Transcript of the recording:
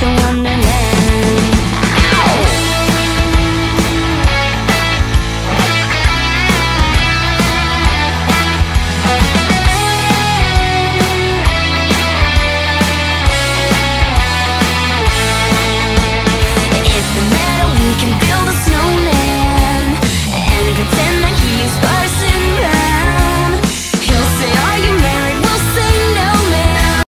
someone